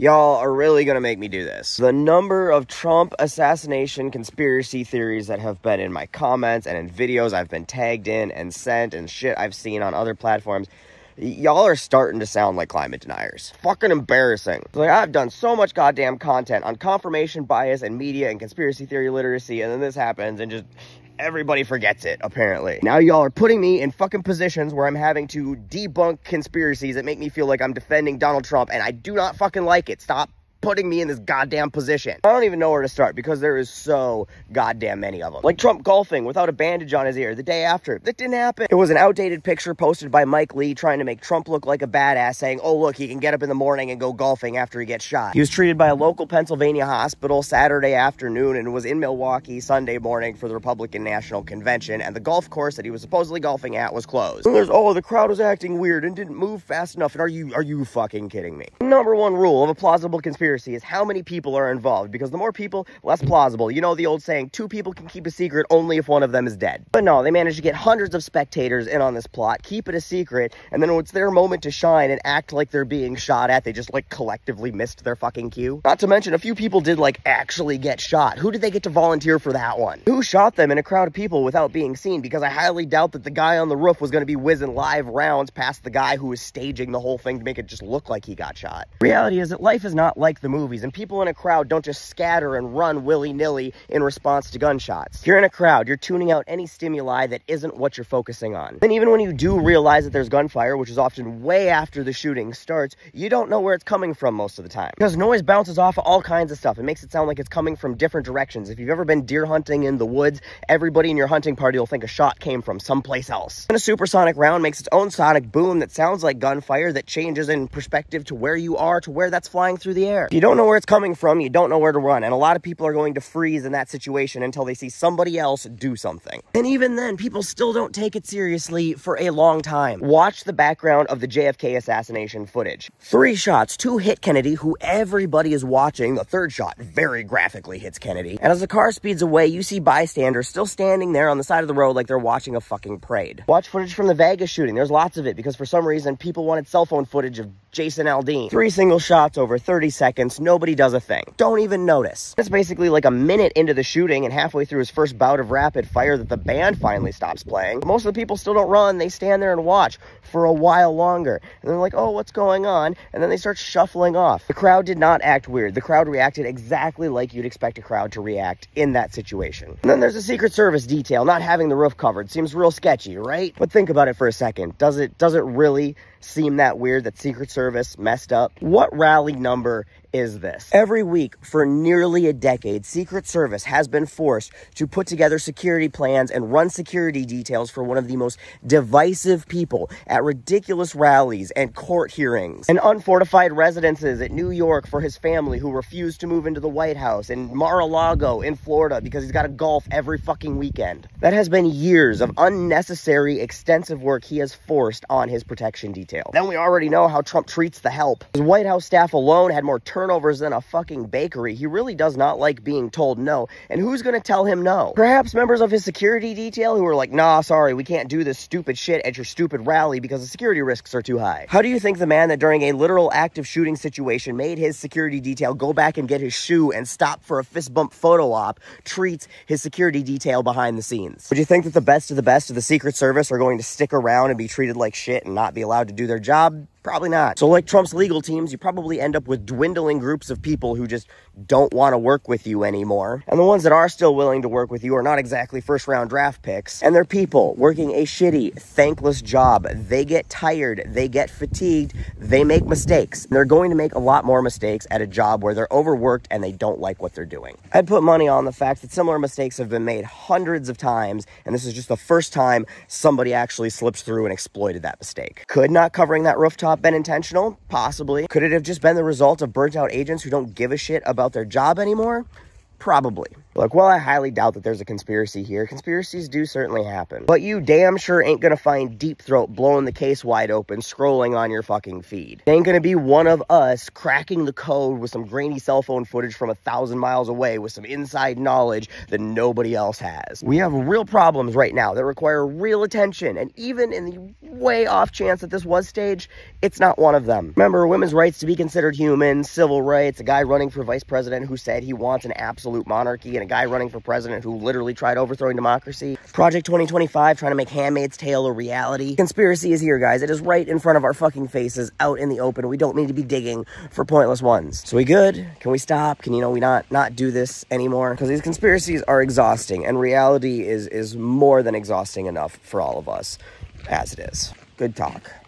Y'all are really gonna make me do this. The number of Trump assassination conspiracy theories that have been in my comments and in videos I've been tagged in and sent and shit I've seen on other platforms y'all are starting to sound like climate deniers. Fucking embarrassing. Like, I've done so much goddamn content on confirmation bias and media and conspiracy theory literacy, and then this happens and just everybody forgets it, apparently. Now y'all are putting me in fucking positions where I'm having to debunk conspiracies that make me feel like I'm defending Donald Trump, and I do not fucking like it. Stop putting me in this goddamn position. I don't even know where to start because there is so goddamn many of them. Like Trump golfing without a bandage on his ear the day after. That didn't happen. It was an outdated picture posted by Mike Lee trying to make Trump look like a badass saying, oh look, he can get up in the morning and go golfing after he gets shot. He was treated by a local Pennsylvania hospital Saturday afternoon and was in Milwaukee Sunday morning for the Republican National Convention and the golf course that he was supposedly golfing at was closed. And there's, oh, the crowd was acting weird and didn't move fast enough. And are you, are you fucking kidding me? Number one rule of a plausible conspiracy conspiracy is how many people are involved because the more people, less plausible. You know the old saying, two people can keep a secret only if one of them is dead. But no, they managed to get hundreds of spectators in on this plot, keep it a secret, and then when it's their moment to shine and act like they're being shot at, they just like collectively missed their fucking cue. Not to mention, a few people did like actually get shot. Who did they get to volunteer for that one? Who shot them in a crowd of people without being seen? Because I highly doubt that the guy on the roof was going to be whizzing live rounds past the guy who was staging the whole thing to make it just look like he got shot. Reality is that life is not like the movies, and people in a crowd don't just scatter and run willy-nilly in response to gunshots. If you're in a crowd, you're tuning out any stimuli that isn't what you're focusing on. And even when you do realize that there's gunfire, which is often way after the shooting starts, you don't know where it's coming from most of the time. Because noise bounces off of all kinds of stuff. It makes it sound like it's coming from different directions. If you've ever been deer hunting in the woods, everybody in your hunting party will think a shot came from someplace else. And a supersonic round makes its own sonic boom that sounds like gunfire that changes in perspective to where you are to where that's flying through the air. If you don't know where it's coming from, you don't know where to run. And a lot of people are going to freeze in that situation until they see somebody else do something. And even then, people still don't take it seriously for a long time. Watch the background of the JFK assassination footage. Three shots, two hit Kennedy, who everybody is watching. The third shot very graphically hits Kennedy. And as the car speeds away, you see bystanders still standing there on the side of the road like they're watching a fucking parade. Watch footage from the Vegas shooting. There's lots of it because for some reason, people wanted cell phone footage of Jason Aldean. Three single shots over 30 seconds. Nobody does a thing don't even notice. It's basically like a minute into the shooting and halfway through his first bout of rapid fire that the band finally stops playing. Most of the people still don't run. They stand there and watch for a while longer. And they're like, oh, what's going on? And then they start shuffling off. The crowd did not act weird. The crowd reacted exactly like you'd expect a crowd to react in that situation. And then there's a Secret Service detail not having the roof covered. Seems real sketchy, right? But think about it for a second. Does it does it really seem that weird that Secret Service messed up? What rally number is this. Every week for nearly a decade, Secret Service has been forced to put together security plans and run security details for one of the most divisive people at ridiculous rallies and court hearings and unfortified residences at New York for his family who refused to move into the White House and Mar-a-Lago in Florida because he's got to golf every fucking weekend. That has been years of unnecessary extensive work he has forced on his protection detail. Then we already know how Trump treats the help. His White House staff alone had more turnovers than a fucking bakery. He really does not like being told no. And who's going to tell him no? Perhaps members of his security detail who are like, nah, sorry, we can't do this stupid shit at your stupid rally because the security risks are too high. How do you think the man that during a literal active shooting situation made his security detail go back and get his shoe and stop for a fist bump photo op treats his security detail behind the scenes? Would you think that the best of the best of the Secret Service are going to stick around and be treated like shit and not be allowed to do their job? Probably not. So, like Trump's legal teams, you probably end up with dwindling groups of people who just don't want to work with you anymore. And the ones that are still willing to work with you are not exactly first round draft picks. And they're people working a shitty, thankless job. They get tired, they get fatigued, they make mistakes. They're going to make a lot more mistakes at a job where they're overworked and they don't like what they're doing. I'd put money on the fact that similar mistakes have been made hundreds of times, and this is just the first time somebody actually slips through and exploited that mistake. Could not covering that rooftop been intentional? Possibly. Could it have just been the result of burnt out agents who don't give a shit about their job anymore? Probably. Look, while I highly doubt that there's a conspiracy here, conspiracies do certainly happen. But you damn sure ain't gonna find Deep Throat blowing the case wide open, scrolling on your fucking feed. It ain't gonna be one of us cracking the code with some grainy cell phone footage from a thousand miles away with some inside knowledge that nobody else has. We have real problems right now that require real attention, and even in the way off chance that this was staged, it's not one of them. Remember, women's rights to be considered human, civil rights, a guy running for vice president who said he wants an absolute monarchy, and a guy running for president who literally tried overthrowing democracy. Project 2025 trying to make Handmaid's Tale a reality. Conspiracy is here, guys. It is right in front of our fucking faces, out in the open. We don't need to be digging for pointless ones. So we good? Can we stop? Can, you know, we not, not do this anymore? Because these conspiracies are exhausting, and reality is, is more than exhausting enough for all of us, as it is. Good talk.